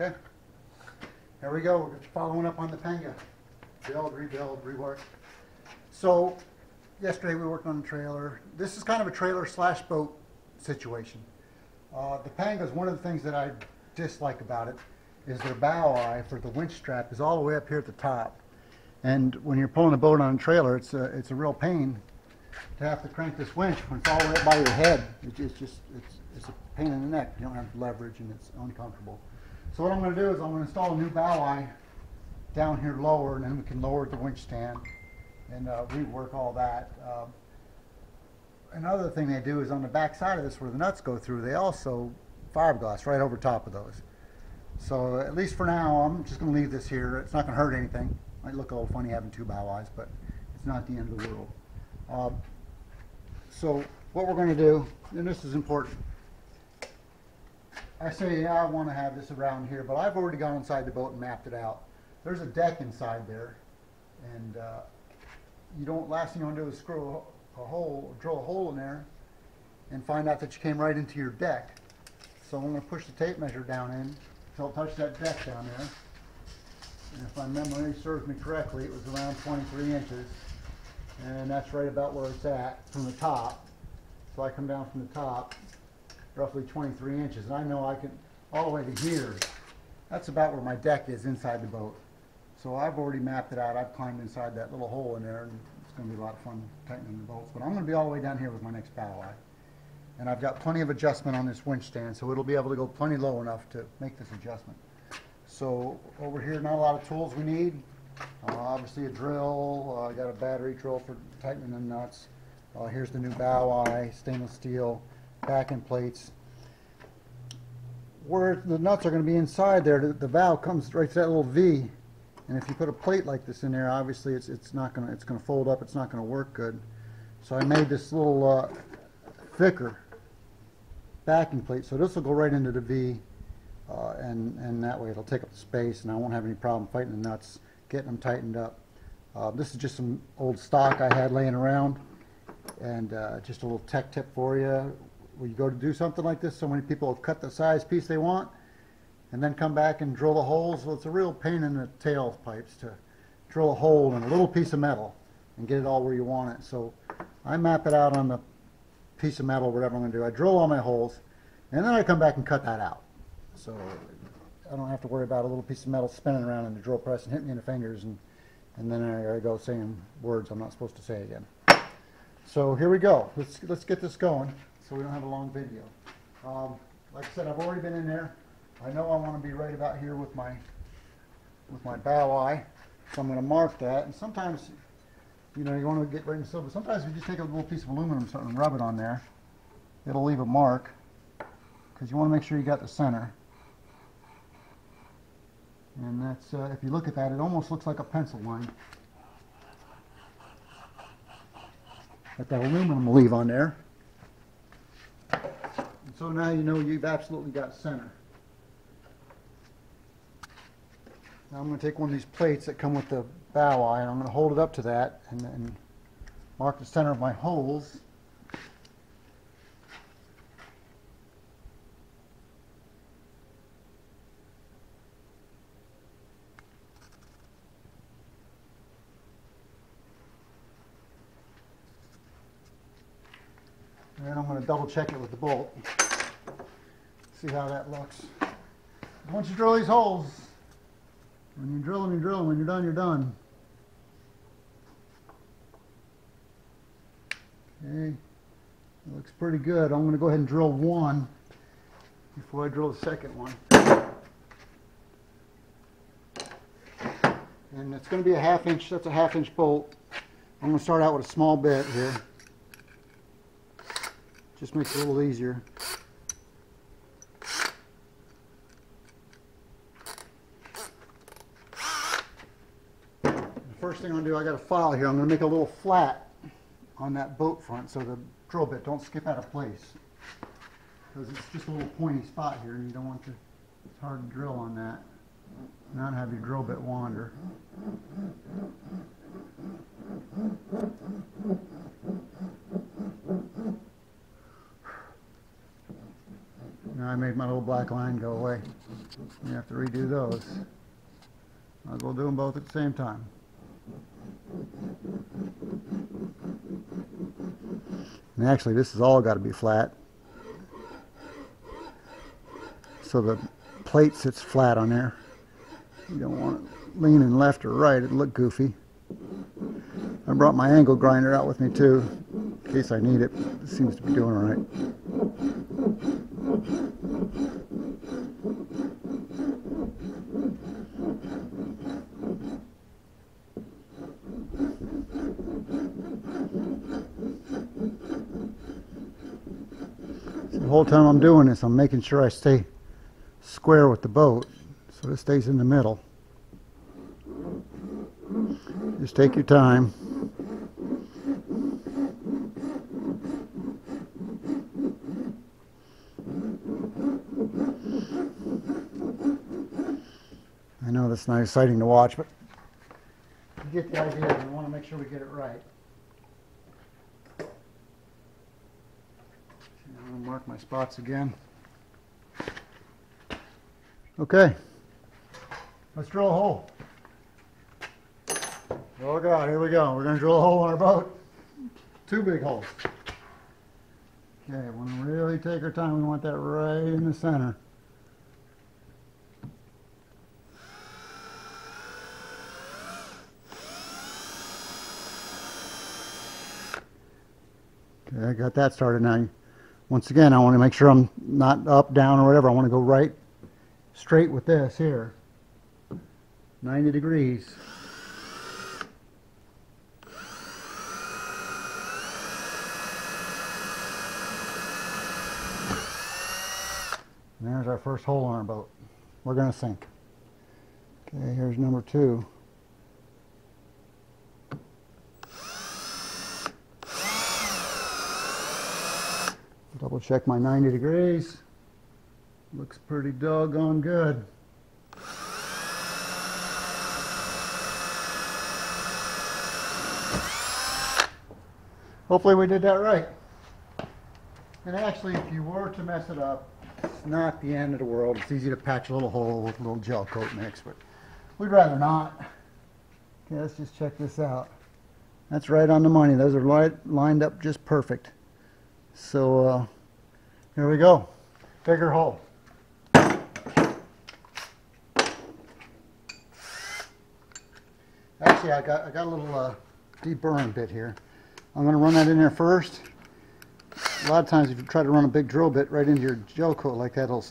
Okay. Here we go. We're just following up on the Panga. Build, rebuild, rework. So yesterday we worked on the trailer. This is kind of a trailer slash boat situation. Uh, the Panga is one of the things that I dislike about it is their bow eye for the winch strap is all the way up here at the top. And when you're pulling a boat on a trailer, it's a, it's a real pain to have to crank this winch when it's all the way up by your head. It's just it's, it's a pain in the neck. You don't have leverage and it's uncomfortable. So what I'm going to do is I'm going to install a new bow eye down here lower, and then we can lower the winch stand and uh, rework all that. Um, another thing they do is on the back side of this, where the nuts go through, they also fiberglass right over top of those. So at least for now, I'm just going to leave this here. It's not going to hurt anything. Might look a little funny having two bow eyes, but it's not the end of the world. Um, so what we're going to do, and this is important. I say, yeah, I want to have this around here, but I've already gone inside the boat and mapped it out. There's a deck inside there, and uh, you don't. Last thing you want to do is screw a, hole, drill a hole in there, and find out that you came right into your deck. So I'm going to push the tape measure down in until it touches that deck down there. And if my memory serves me correctly, it was around 23 inches, and that's right about where it's at from the top. So I come down from the top, roughly 23 inches, and I know I can all the way to here. That's about where my deck is inside the boat. So I've already mapped it out. I've climbed inside that little hole in there, and it's going to be a lot of fun tightening the bolts. But I'm going to be all the way down here with my next bow eye. And I've got plenty of adjustment on this winch stand, so it'll be able to go plenty low enough to make this adjustment. So over here, not a lot of tools we need. Uh, obviously a drill, uh, I got a battery drill for tightening the nuts. Uh, here's the new bow eye, stainless steel, backing plates. Where the nuts are going to be inside there, the, valve comes right to that little V. And if you put a plate like this in there, obviously it's, it's not going to, it's going to fold up, it's not going to work good. So I made this little uh, thicker backing plate. So this will go right into the V. Uh, and, and that way it'll take up the space and I won't have any problem fighting the nuts, getting them tightened up. Uh, this is just some old stock I had laying around and uh, just a little tech tip for you. When you go to do something like this, so many people have cut the size piece they want and then come back and drill the holes. Well, it's a real pain in the tail pipes to drill a hole in a little piece of metal and get it all where you want it. So I map it out on the piece of metal, whatever I'm going to do. I drill all my holes and then I come back and cut that out. So I don't have to worry about a little piece of metal spinning around in the drill press and hitting me in the fingers and, and then I gotta go saying words I'm not supposed to say again. So here we go. Let's, let's get this going so we don't have a long video. Um, like I said, I've already been in there. I know I want to be right about here with my with my bow eye. So I'm going to mark that. And sometimes, you know, you want to get right in the silver. Sometimes if you just take a little piece of aluminum and rub it on there, it'll leave a mark because you want to make sure you got the center. And that's, uh, if you look at that, it almost looks like a pencil line. That that aluminum will leave on there. So now you know you've absolutely got center. Now I'm going to take one of these plates that come with the bow eye and I'm going to hold it up to that and, and mark the center of my holes. And then I'm going to double check it with the bolt. See how that looks. Once you drill these holes, when you drill them, you drill them. When you're done, you're done. Okay, it looks pretty good. I'm going to go ahead and drill one before I drill the second one. And it's going to be a half inch, that's a half inch bolt. I'm going to start out with a small bit here. Just makes it a little easier. The first thing I'm going to do, I got a file here. I'm going to make a little flat on that boat front so the drill bit don't skip out of place. Because it's just a little pointy spot here and you don't want to, it's hard to drill on that. Not have your drill bit wander. Now I made my little black line go away. You have to redo those. As well do them both at the same time. And actually, this has all got to be flat. So the plate sits flat on there. You don't want it leaning left or right, it'd look goofy. I brought my angle grinder out with me too, in case I need it. It seems to be doing all right. The whole time I'm doing this, I'm making sure I stay square with the boat so it stays in the middle. Just take your time. I know that's not exciting to watch, but you get the idea. We want to make sure we get it right. I'm going to mark my spots again. Okay. Let's drill a hole. Oh God, here we go. We're gonna drill a hole in our boat. Two big holes. Okay, we want to really take our time. We want that right in the center. Okay, I got that started now. Once again, I want to make sure I'm not up, down, or whatever. I want to go right straight with this here. 90 degrees. And there's our first hole on our boat. We're going to sink. Okay, here's number two. Double check my 90 degrees. Looks pretty doggone good. Hopefully we did that right. And actually, if you were to mess it up, it's not the end of the world. It's easy to patch a little hole with a little gel coat mix, but we'd rather not. Okay, let's just check this out. That's right on the money. Those are li lined up just perfect. So uh, here we go. Bigger hole. Actually, I got I got a little uh, deburring bit here. I'm going to run that in there first. A lot of times, if you try to run a big drill bit right into your gel coat like that, it'll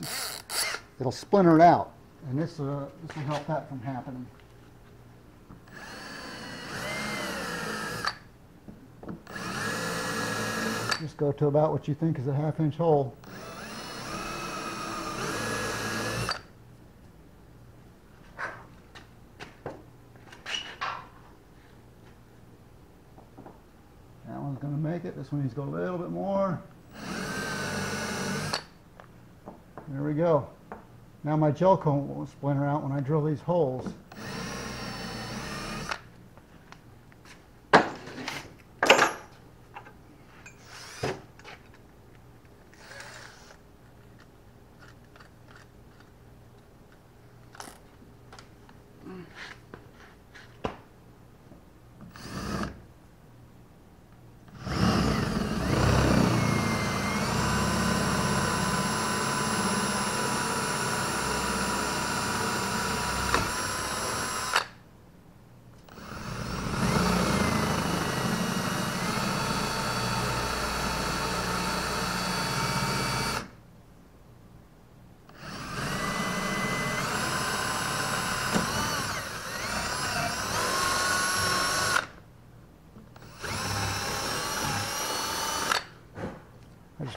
it'll splinter it out, and this uh, this will help that from happening. Just go to about what you think is a half inch hole. That one's going to make it. This one needs to go a little bit more. There we go. Now my gel coat won't splinter out when I drill these holes.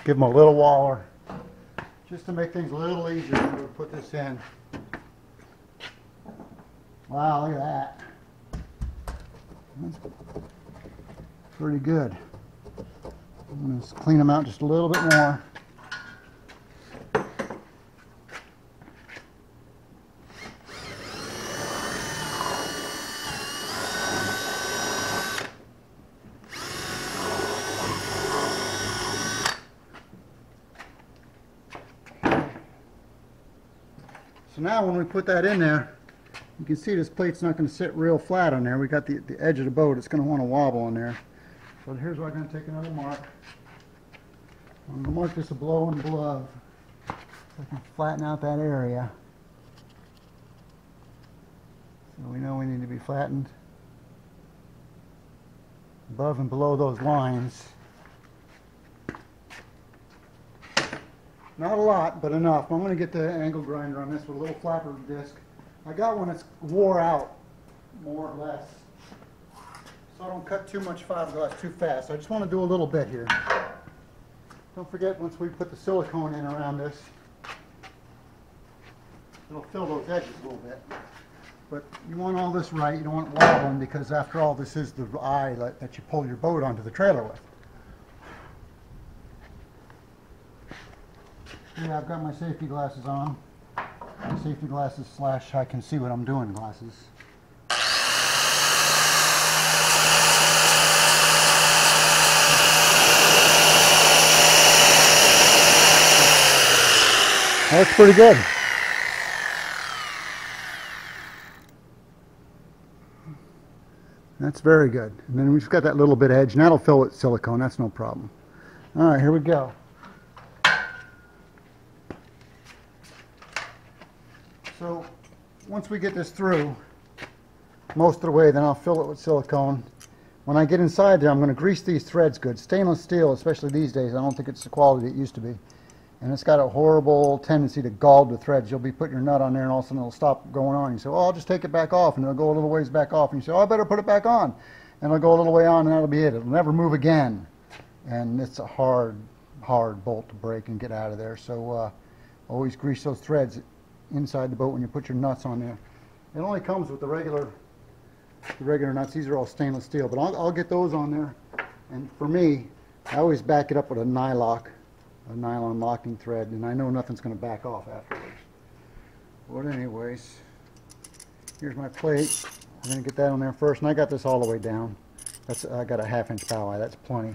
Give them a little waller, just to make things a little easier when we put this in. Wow, look at that. That's pretty good. I'm going to clean them out just a little bit more. So now when we put that in there, you can see this plate's not gonna sit real flat on there. We got the, the edge of the boat, it's gonna wanna wobble on there. But here's where I'm gonna take another mark. I'm gonna mark this a blow and glove. So I can flatten out that area. So we know we need to be flattened above and below those lines. Not a lot, but enough. I'm gonna get the angle grinder on this with a little flapper disc. I got one that's wore out, more or less. So I don't cut too much fiberglass too fast. I just wanna do a little bit here. Don't forget, once we put the silicone in around this, it'll fill those edges a little bit. But you want all this right, you don't want wobbling, because after all, this is the eye that you pull your boat onto the trailer with. Yeah, I've got my safety glasses on. My safety glasses slash I can see what I'm doing glasses. That's pretty good. That's very good. And then we've just got that little bit edge, and that'll fill with silicone, that's no problem. All right, here we go. So, once we get this through, most of the way, then I'll fill it with silicone. When I get inside there, I'm going to grease these threads good. Stainless steel, especially these days, I don't think it's the quality it used to be. And it's got a horrible tendency to gall the threads. You'll be putting your nut on there and all of a sudden it'll stop going on. You say, oh, I'll just take it back off and it'll go a little ways back off. And you say, oh, I better put it back on. And it'll go a little way on and that'll be it. It'll never move again. And it's a hard, hard bolt to break and get out of there. So uh, always grease those threads inside the boat when you put your nuts on there. It only comes with the regular, the regular nuts. These are all stainless steel, but I'll, I'll get those on there. And for me, I always back it up with a nylock, a nylon locking thread, and I know nothing's going to back off afterwards. But anyways, here's my plate. I'm going to get that on there first, and I got this all the way down. That's I got a half inch bow eye. That's plenty.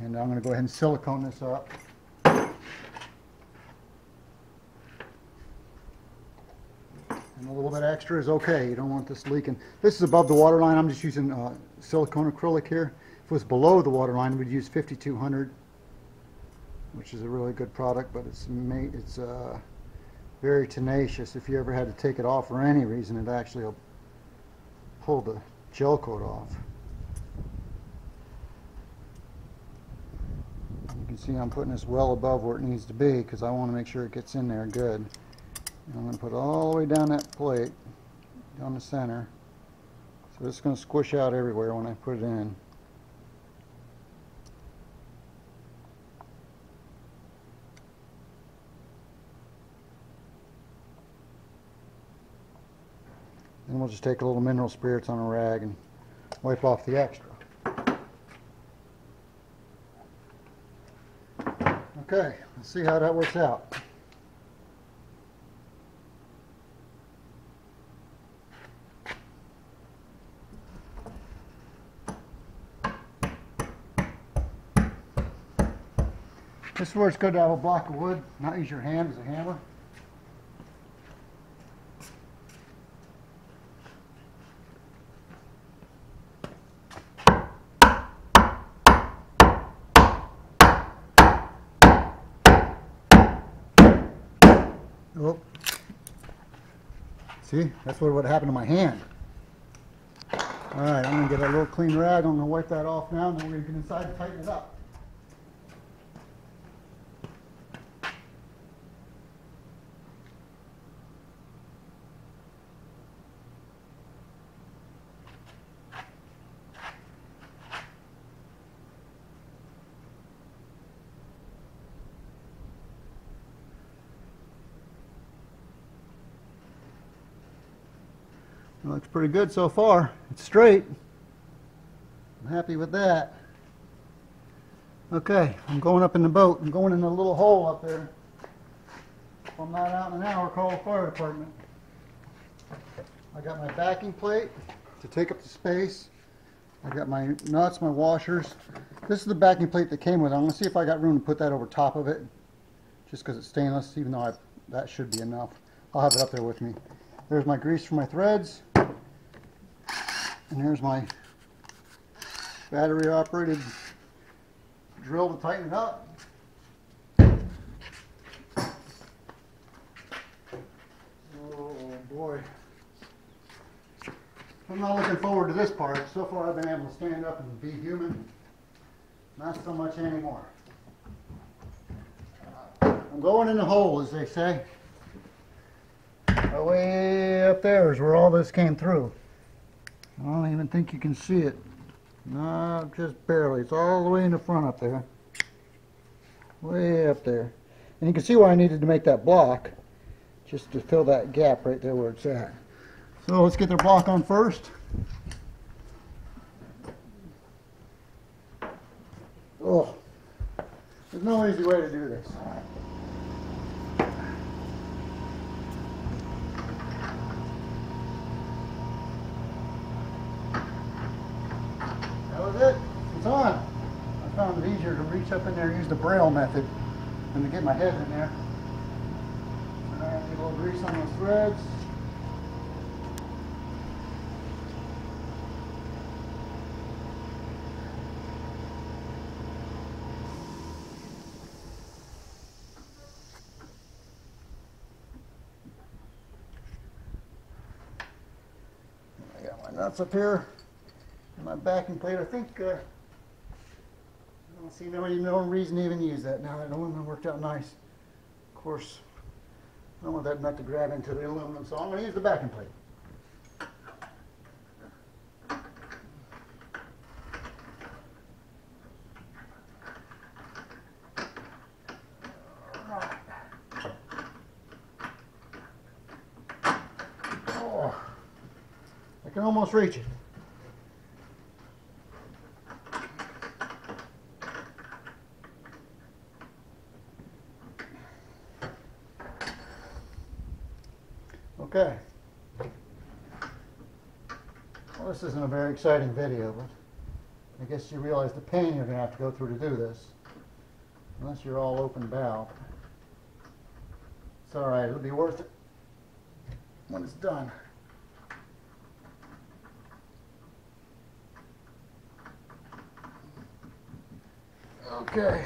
And I'm going to go ahead and silicone this up. And a little bit extra is okay. You don't want this leaking. This is above the water line. I'm just using uh, silicone acrylic here. If it was below the water line, we'd use 5200, which is a really good product, but it's made, it's uh, very tenacious. If you ever had to take it off for any reason, it actually will pull the gel coat off. You can see I'm putting this well above where it needs to be because I want to make sure it gets in there good. I'm going to put all the way down that plate, down the center. So it's going to squish out everywhere when I put it in. Then we'll just take a little mineral spirits on a rag and wipe off the extra. Okay, let's see how that works out. This is where it's good to have a block of wood, not use your hand as a hammer. Oh. See, that's what would happen to my hand. All right, I'm gonna get a little clean rag. I'm gonna wipe that off now, and then we're gonna get inside and tighten it up. It looks pretty good so far. It's straight. I'm happy with that. Okay, I'm going up in the boat. I'm going in a little hole up there. If I'm not out in an hour, call the fire department. I got my backing plate to take up the space. I got my nuts, my washers. This is the backing plate that came with it. I'm going to see if I got room to put that over top of it. Just because it's stainless, even though I, that should be enough. I'll have it up there with me. There's my grease for my threads. And here's my battery operated drill to tighten it up. Oh boy. I'm not looking forward to this part. So far I've been able to stand up and be human. Not so much anymore. I'm going in the hole, as they say. Way up there is where all this came through. I don't even think you can see it. No, just barely. It's all the way in the front up there. Way up there. And you can see why I needed to make that block, just to fill that gap right there where it's at. So let's get the block on first. Oh, there's no easy way to do this. That was it. It's on. I found it easier to reach up in there use the braille method and to get my head in there. And I have a little grease on those threads. I got my nuts up here my backing plate. I think uh, don't see no, no reason to even use that now. That aluminum worked out nice. Of course, I don't want that nut to grab into the aluminum, so I'm going to use the backing plate. Oh, I can almost reach it. Okay. Well, this isn't a very exciting video, but I guess you realize the pain you're going to have to go through to do this. Unless you're all open bow. It's all right. It'll be worth it when it's done. Okay.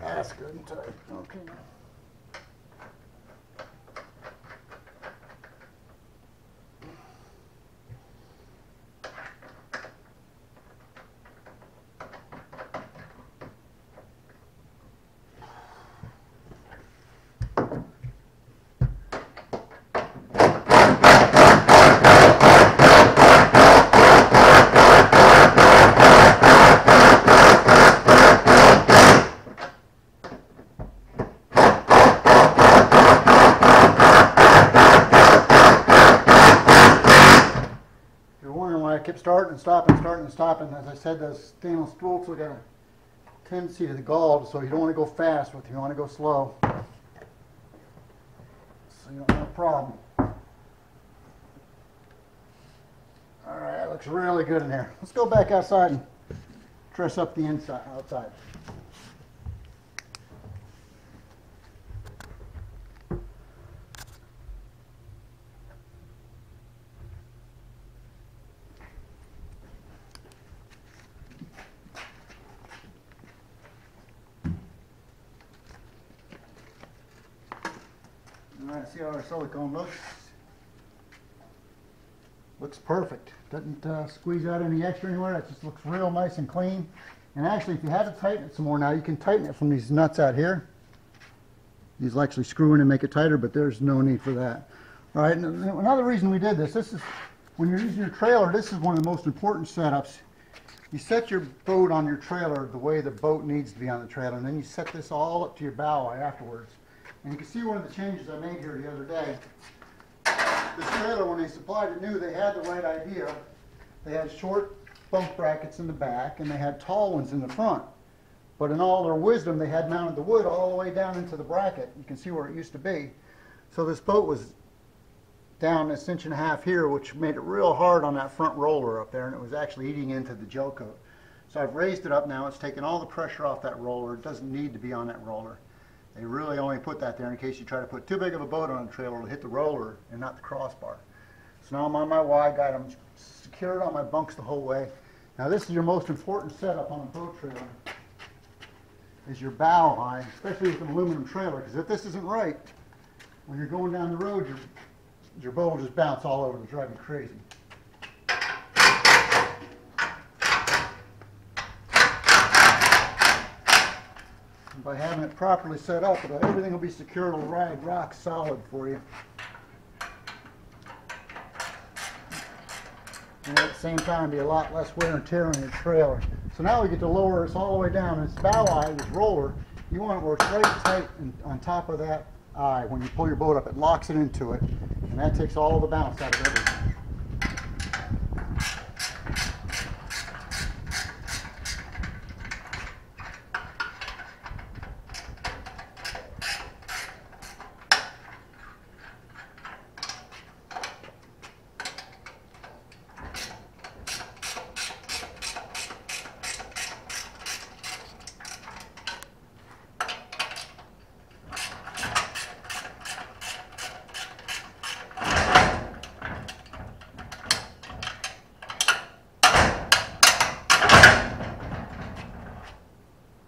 That's good and tight. Okay. If you're wondering why I kept starting and stopping, starting and stopping, as I said, those stainless spokes will get a tendency to the gall, so you don't want to go fast with. You want to go slow. So you don't have a problem. All right, looks really good in there. Let's go back outside and dress up the inside, outside. Silicone looks? Looks perfect. Doesn't uh, squeeze out any extra anywhere. It just looks real nice and clean. And actually, if you had to tighten it some more now, you can tighten it from these nuts out here. These will actually screw in and make it tighter, but there's no need for that. All right, and another reason we did this, this is, when you're using your trailer, this is one of the most important setups. You set your boat on your trailer the way the boat needs to be on the trailer, and then you set this all up to your bow afterwards. And you can see one of the changes I made here the other day. This trailer, when they supplied it new, they had the right idea. They had short bump brackets in the back, and they had tall ones in the front. But in all their wisdom, they had mounted the wood all the way down into the bracket. You can see where it used to be. So this boat was down this inch and a half here, which made it real hard on that front roller up there, and it was actually eating into the gel coat. So I've raised it up now. It's taken all the pressure off that roller. It doesn't need to be on that roller. They really only put that there in case you try to put too big of a boat on a trailer to hit the roller and not the crossbar. So now I'm on my Y guide, I'm secured on my bunks the whole way. Now this is your most important setup on a boat trailer is your bow line, especially with an aluminum trailer, because if this isn't right, when you're going down the road, your, your boat will just bounce all over and drive you crazy. By having it properly set up, everything will be secure, it'll ride rock solid for you. And at the same time, be a lot less wear and tear on your trailer. So now we get to lower this all the way down. This bow eye, this roller, you want it where it's right tight on top of that eye. When you pull your boat up, it locks it into it, and that takes all the bounce out of everything.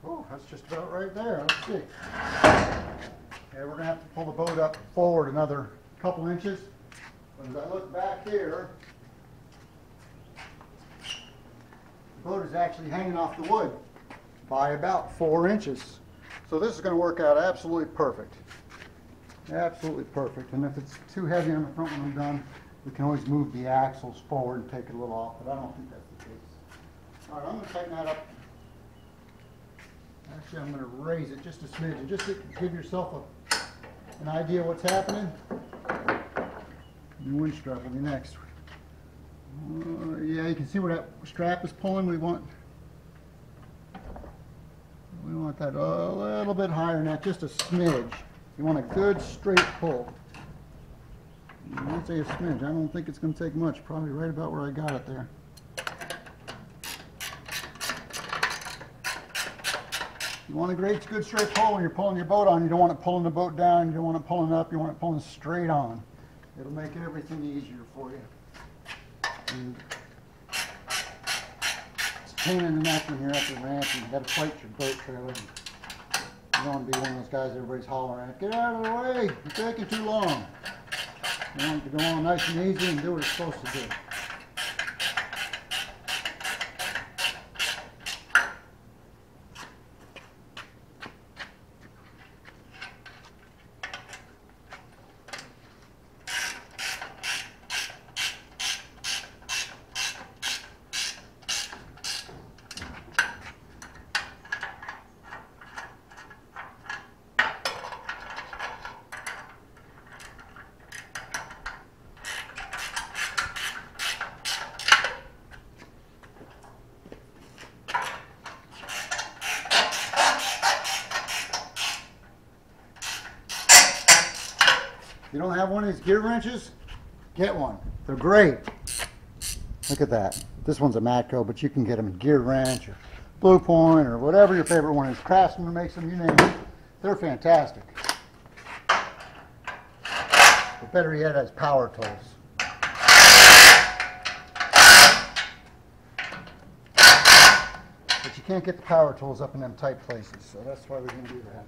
Oh, that's just about right there. Let's see. Okay, we're gonna have to pull the boat up forward another couple inches. But as I look back here, the boat is actually hanging off the wood by about four inches. So this is gonna work out absolutely perfect. Absolutely perfect. And if it's too heavy on the front when I'm done, we can always move the axles forward and take it a little off, but I don't think that's the case. All right, I'm gonna tighten that up Actually, I'm gonna raise it just a smidge, just to give yourself a, an idea what's happening. Your winch strap will be next. Uh, yeah, you can see where that strap is pulling. We want, we want that a little bit higher than that, just a smidge. You want a good straight pull. I'd say a smidge. I don't think it's gonna take much. Probably right about where I got it there. You want a great, good straight pull when you're pulling your boat on. You don't want it pulling the boat down. You don't want it pulling up. You want it pulling straight on. It'll make everything easier for you. And it's a pain in the neck when you're at the ramp and you got to fight your boat trailer. You don't want to be one of those guys everybody's hollering at. Get out of the way. You're taking too long. You want it to go on nice and easy and do what it's supposed to do. Have one of these gear wrenches, get one. They're great. Look at that. This one's a Matco, but you can get them in GearWrench or Blue Point or whatever your favorite one is. Craftsman makes them, you name it. They're fantastic. But better yet, has power tools. But you can't get the power tools up in them tight places, so that's why going to do that.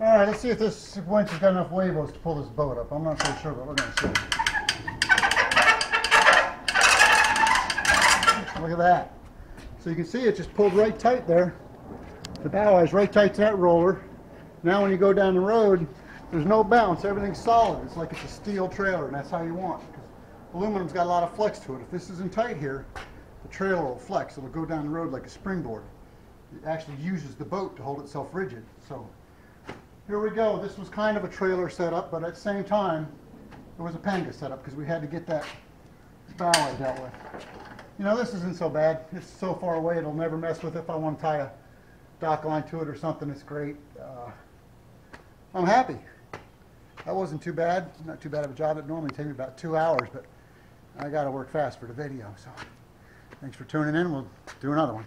All right, let's see if this winch has got enough wavos to pull this boat up. I'm not so sure, but we're going to see. Look at that. So you can see it just pulled right tight there. The bow is right tight to that roller. Now when you go down the road, there's no bounce. Everything's solid. It's like it's a steel trailer, and that's how you want Aluminum's got a lot of flex to it. If this isn't tight here, the trailer will flex. It'll go down the road like a springboard. It actually uses the boat to hold itself rigid. So here we go. This was kind of a trailer setup, but at the same time, it was a panga setup because we had to get that bow eye dealt with. You know, this isn't so bad. It's so far away, it'll never mess with it. If I want to tie a dock line to it or something, it's great. Uh, I'm happy. That wasn't too bad. Not too bad of a job. It normally takes me about two hours, but I got to work fast for the video. So thanks for tuning in. We'll do another one.